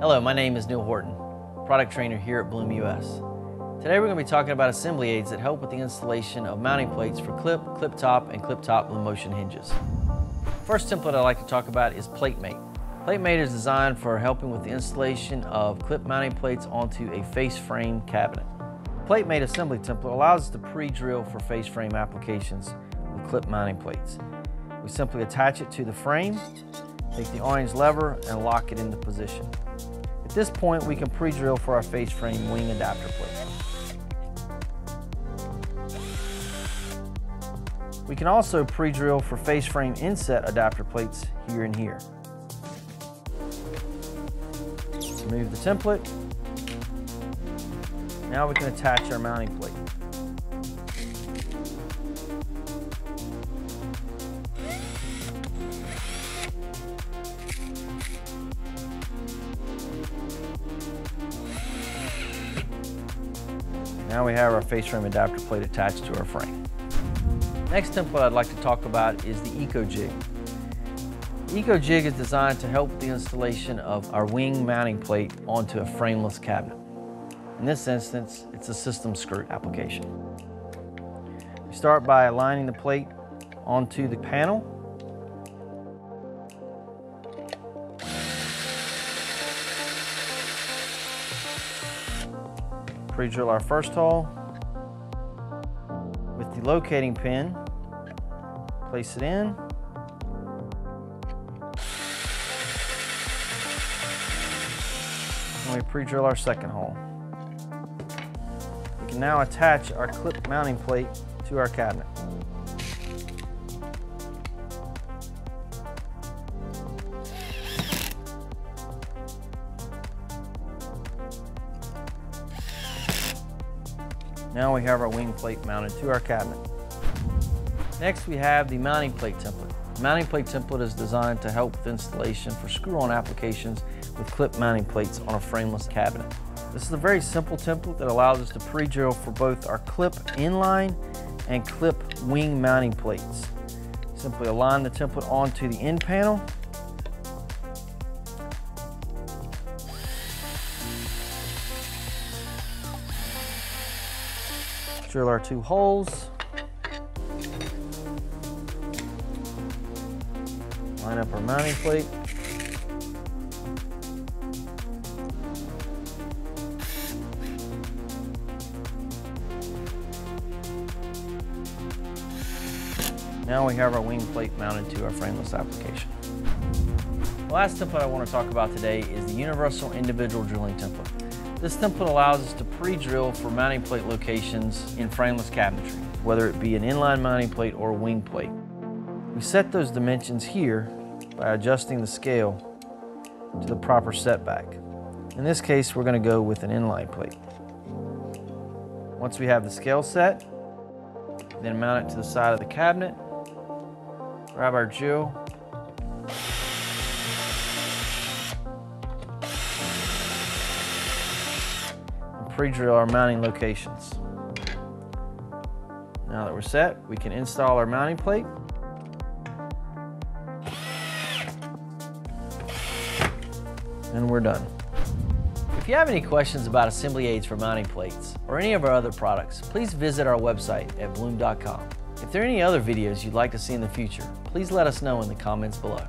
Hello, my name is Neil Horton, product trainer here at Blum US. Today we're going to be talking about assembly aids that help with the installation of mounting plates for clip, clip top, and clip top BLUMOTION hinges. First template I'd like to talk about is PlateMate. PlateMate is designed for helping with the installation of clip mounting plates onto a face frame cabinet. PlateMate assembly template allows us to pre-drill for face frame applications with clip mounting plates. We simply attach it to the frame, take the orange lever and lock it into position. At this point, we can pre-drill for our face frame wing adapter plate. We can also pre-drill for face frame inset adapter plates here and here. Remove the template. Now we can attach our mounting plate. Now we have our face frame adapter plate attached to our frame. Next template I'd like to talk about is the ECOJIG. Eco Jig is designed to help the installation of our wing mounting plate onto a frameless cabinet. In this instance, it's a system screw application. We start by aligning the plate onto the panel Pre-drill our first hole with the locating pin. Place it in. And we pre-drill our second hole. We can now attach our clip mounting plate to our cabinet. Now we have our wing plate mounted to our cabinet. Next we have the mounting plate template. The mounting plate template is designed to help with installation for screw-on applications with clip mounting plates on a frameless cabinet. This is a very simple template that allows us to pre-drill for both our clip inline and clip wing mounting plates. Simply align the template onto the end panel Drill our two holes. Line up our mounting plate. Now we have our wing plate mounted to our frameless application. The last template I want to talk about today is the Universal Individual Drilling Template. This template allows us to pre-drill for mounting plate locations in frameless cabinetry, whether it be an inline mounting plate or a wing plate. We set those dimensions here by adjusting the scale to the proper setback. In this case, we're going to go with an inline plate. Once we have the scale set, then mount it to the side of the cabinet, grab our drill, pre-drill our mounting locations. Now that we're set, we can install our mounting plate. And we're done. If you have any questions about assembly aids for mounting plates or any of our other products, please visit our website at blum.com. If there are any other videos you'd like to see in the future, please let us know in the comments below.